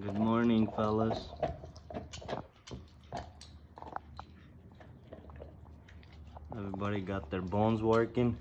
Good morning, fellas. Everybody got their bones working.